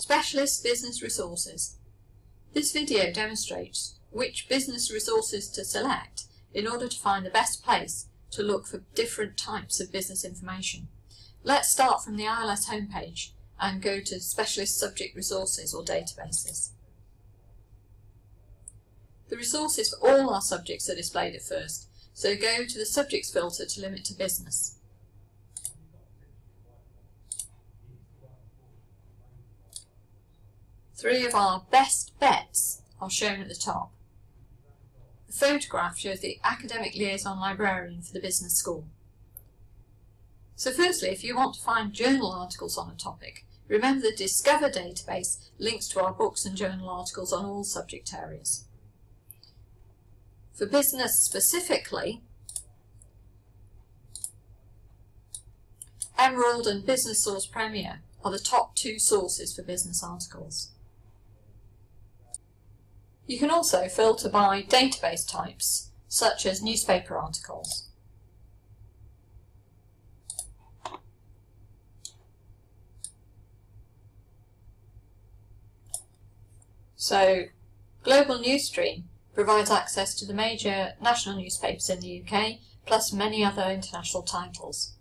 Specialist Business Resources. This video demonstrates which business resources to select in order to find the best place to look for different types of business information. Let's start from the ILS homepage and go to Specialist Subject Resources or Databases. The resources for all our subjects are displayed at first, so go to the Subjects filter to limit to business. Three of our best bets are shown at the top. The photograph shows the Academic Liaison Librarian for the Business School. So firstly, if you want to find journal articles on a topic, remember the Discover database links to our books and journal articles on all subject areas. For business specifically, Emerald and Business Source Premier are the top two sources for business articles. You can also filter by database types, such as newspaper articles. So, Global Newsstream provides access to the major national newspapers in the UK, plus many other international titles.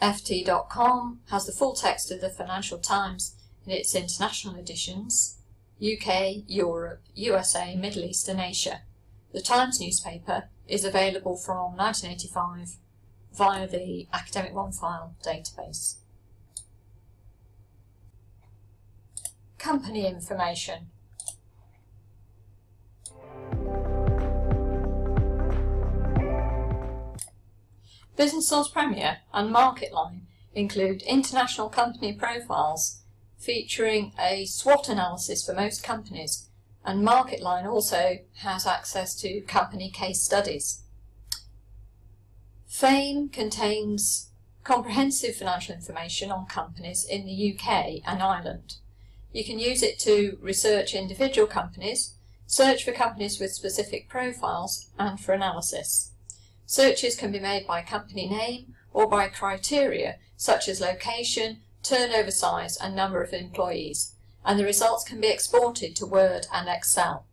FT.com has the full text of the Financial Times in its international editions, UK, Europe, USA, Middle East and Asia. The Times newspaper is available from 1985 via the Academic OneFile database. Company information. Business Source Premier and MarketLine include international company profiles featuring a SWOT analysis for most companies, and MarketLine also has access to company case studies. FAME contains comprehensive financial information on companies in the UK and Ireland. You can use it to research individual companies, search for companies with specific profiles, and for analysis. Searches can be made by company name or by criteria such as location, turnover size and number of employees, and the results can be exported to Word and Excel.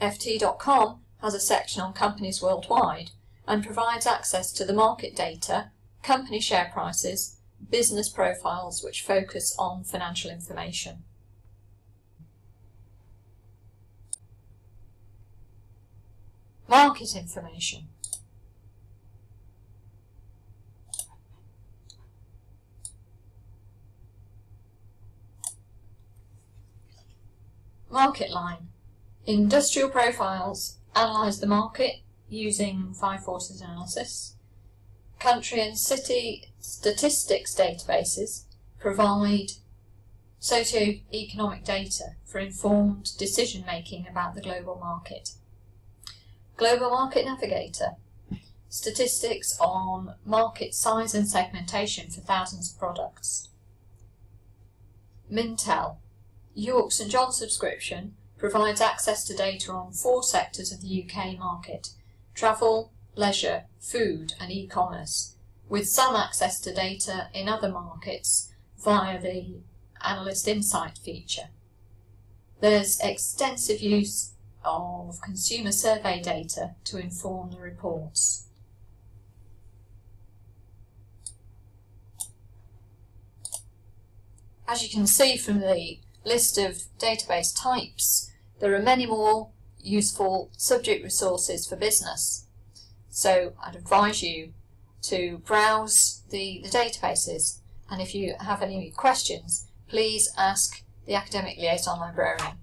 FT.com has a section on companies worldwide and provides access to the market data, company share prices, business profiles which focus on financial information. Market information. MarketLine. Industrial profiles analyse the market using five forces analysis. Country and city statistics databases provide socio-economic data for informed decision making about the global market. Global Market Navigator statistics on market size and segmentation for thousands of products. Mintel York St John subscription provides access to data on four sectors of the UK market travel, leisure, food, and e commerce, with some access to data in other markets via the Analyst Insight feature. There's extensive use of consumer survey data to inform the reports. As you can see from the list of database types, there are many more useful subject resources for business. So I'd advise you to browse the, the databases and if you have any questions, please ask the Academic Liaison Librarian.